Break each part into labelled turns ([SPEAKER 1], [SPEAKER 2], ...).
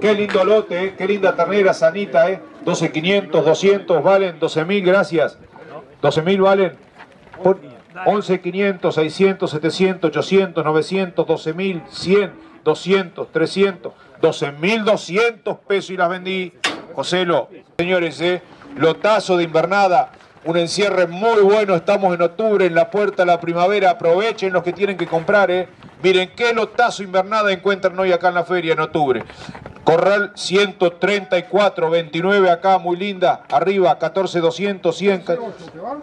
[SPEAKER 1] Qué lindo lote, eh. qué linda ternera sanita, ¿eh? 12.500, 200, valen 12.000, gracias. 12.000 valen. 11.500, 600, 700, 800, 900, 12.000, 100, 200, 300, 12.200 pesos y las vendí. Joselo, señores, ¿eh? lotazo de invernada, un encierre muy bueno, estamos en octubre, en la puerta de la primavera, aprovechen los que tienen que comprar, ¿eh? Miren qué lotazo invernada encuentran hoy acá en la feria en octubre. Corral 134, 29 acá, muy linda. Arriba, 14, 200, 100,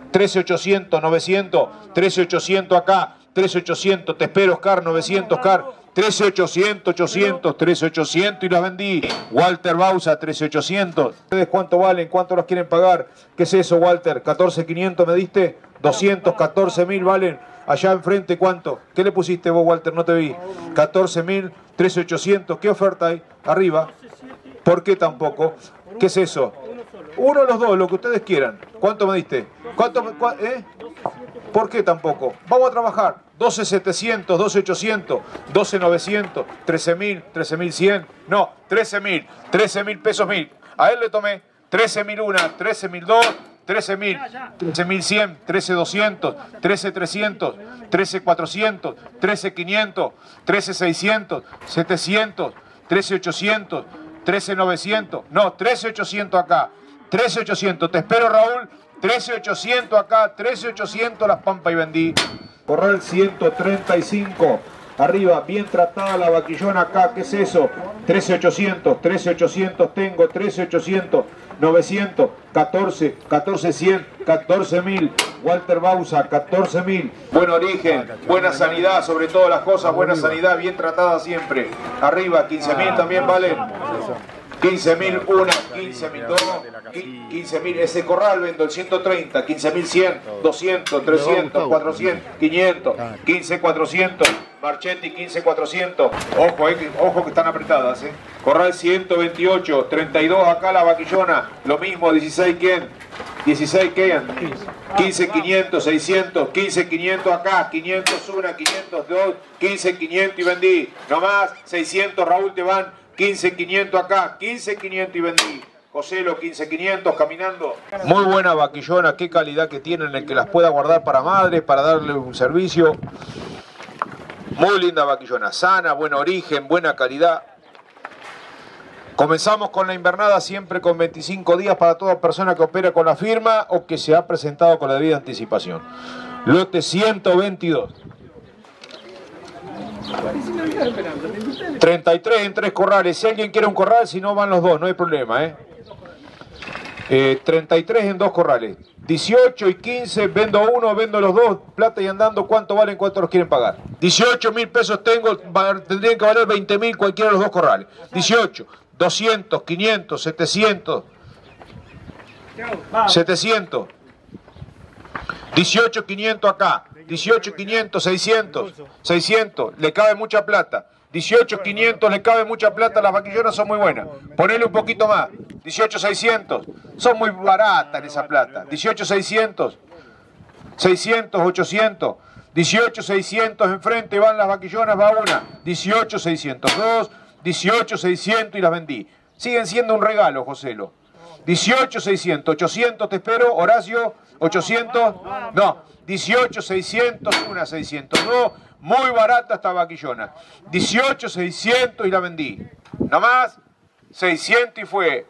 [SPEAKER 1] 13, 800, 900, 13, 800 acá, 13, 800, te espero, Oscar, 900, Oscar. 13800, 800, 13800 y las vendí. Walter Bausa, 13800. ¿Ustedes cuánto valen? ¿Cuánto los quieren pagar? ¿Qué es eso, Walter? 14500 me diste. 214 mil valen. Allá enfrente, ¿cuánto? ¿Qué le pusiste vos, Walter? No te vi. 14 mil, 13800. ¿Qué oferta hay? Arriba. ¿Por qué tampoco? ¿Qué es eso? Uno de los dos, lo que ustedes quieran. ¿Cuánto me diste? ¿Cuánto me, eh? ¿Por qué tampoco? Vamos a trabajar. 12.700, 12.800, 12.900, 13.000, 13.100. No, 13.000, 13.000 pesos mil. A él le tomé 13.000 una, 13.002, 13.000, 13.100, 13.200, 13.300, 13.400, 13.500, 13.600, 700, 13.800, 13.900. No, 13.800 acá. 13.800. Te espero, Raúl. 13.800 acá. 13.800 las pampas y vendí. Corral 135. Arriba, bien tratada la vaquillona acá. ¿Qué es eso? 13800, 13800 tengo, 13800, 900, 14, 14100, 14000. Walter Bausa, 14000. Buen origen, buena sanidad, sobre todas las cosas, buena sanidad, bien tratada siempre. Arriba, 15000 también vale. 15.000 una, 15.000 dos, 15.000, ese corral vendo el 130, 15.100, 200, 300, 400, 500, 15.400, Marchetti 15.400, ojo, ojo que están apretadas, eh. Corral 128, 32 acá la vaquillona, lo mismo, 16 quién, 16 quién, 15.500, 600, 15.500 acá, 501, 502, 15.500 y vendí, nomás 600 Raúl te van 15.500 acá, 15.500 y vendí. Joselo, 15.500 caminando. Muy buena vaquillona, qué calidad que tienen el que las pueda guardar para madre, para darle un servicio. Muy linda vaquillona, sana, buen origen, buena calidad. Comenzamos con la invernada siempre con 25 días para toda persona que opera con la firma o que se ha presentado con la debida anticipación. Lote 122. 33 en tres corrales. Si alguien quiere un corral, si no van los dos, no hay problema. ¿eh? 33 eh, en dos corrales. 18 y 15, vendo uno, vendo los dos, plata y andando, ¿cuánto valen? ¿Cuánto los quieren pagar? 18 mil pesos tengo, tendrían que valer 20 mil cualquiera de los dos corrales. 18, 200, 500, 700, 700, 18, 500 acá. 18, 500, 600, 600, le cabe mucha plata. 18, 500, le cabe mucha plata, las vaquillonas son muy buenas. Ponele un poquito más. 18, 600, son muy baratas esa plata. 18, 600, 600, 800. 18, 600 enfrente van las vaquillonas, va una. 18, 602, 18, 600 y las vendí. Siguen siendo un regalo, Joselo. 18, 600, 800 te espero, Horacio, 800, no, 18, 600, una 602, muy barata esta vaquillona. 18, 600 y la vendí. No más, 600 y fue.